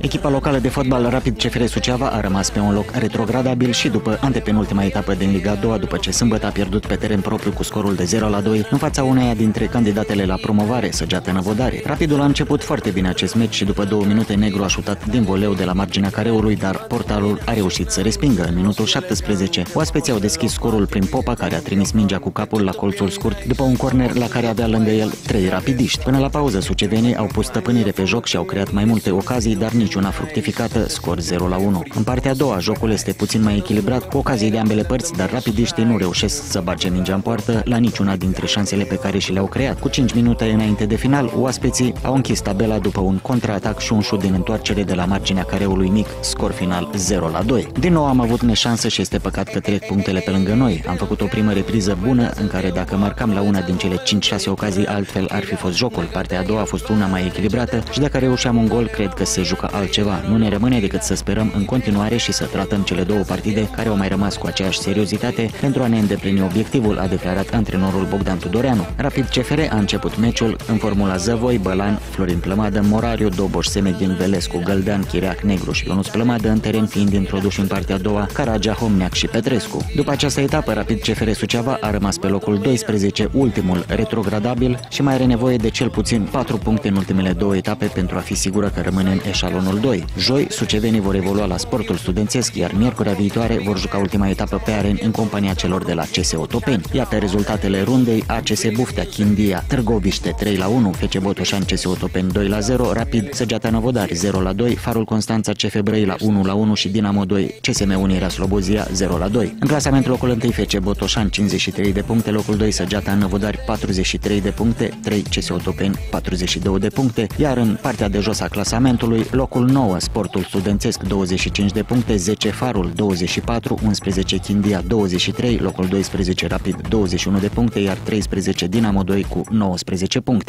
Echipa locală de fotbal Rapid CFR Suceava a rămas pe un loc retrogradabil și după antepenultima etapă din Liga 2, după ce sâmbătă a pierdut pe teren propriu cu scorul de 0 la 2 în fața uneia dintre candidatele la promovare, Săgeată Năvodare. Rapidul a început foarte bine acest meci și după două minute Negru a șutat din voleu de la marginea careului, dar portalul a reușit să respingă. În minutul 17, oaspeții au deschis scorul prin Popa, care a trimis mingea cu capul la colțul scurt, după un corner la care avea lângă el trei rapidiști. Până la pauză, sucevenii au pus stăpânire pe joc și au creat mai multe ocazii, dar nici niciuna fructificată, scor 0 la 1. În partea a doua, jocul este puțin mai echilibrat, cu ocazii de ambele părți, dar rapidiștii nu reușesc să bage mingea în poartă la niciuna dintre șansele pe care și le-au creat. Cu 5 minute înainte de final, oaspeții au închis tabela după un contraatac și un șut din întoarcere de la marginea careului mic, scor final 0 la 2. Din nou am avut neșansă și este păcat că trec punctele pe lângă noi. Am făcut o primă repriză bună în care dacă marcam la una din cele 5-6 ocazii, altfel ar fi fost jocul. Partea a doua a fost una mai echilibrată și dacă reușeam un gol, cred că se juca altceva. Nu ne rămâne decât să sperăm în continuare și să tratăm cele două partide care au mai rămas cu aceeași seriozitate pentru a ne îndeplini obiectivul, a declarat antrenorul Bogdan Tudoreanu. Rapid CFR a început meciul în formula Zăvoi, Bălan, Florin Plămadă, Morariu, Doboș, Semeghin, Velescu, Găldean, Chiriac, Negru și Ionuț Plămadă în teren fiind introduși în partea a doua Caragea, Homneac și Petrescu. După această etapă, Rapid CFR Suceava a rămas pe locul 12, ultimul retrogradabil și mai are nevoie de cel puțin 4 puncte în ultimele două etape pentru a fi sigură că rămâne în eșalonul 2. Joi, sucevenii vor evolua la sportul studențesc, iar miercurea viitoare vor juca ultima etapă pe aren în compania celor de la CS Otopeni. Iată rezultatele rundei ACS Buftea, Chindia, Târgoviște 3 la 1, FC Botoșan CS Otopeni 2 la 0, Rapid Săgeata Novodari 0 la 2, Farul Constanța CF Brăi la 1 la 1 și Dinamo 2 CSM Unirea Slobozia 0 la 2. În clasamentul locul 1 FC Botoșan 53 de puncte, locul 2 Săgeata Novodari 43 de puncte, 3 CS Otopeni 42 de puncte, iar în partea de jos a clasamentului locul 9 Sportul Studențesc 25 de puncte, 10 Farul 24, 11 Chindia 23, locul 12 Rapid 21 de puncte, iar 13 Dinamo 2 cu 19 puncte.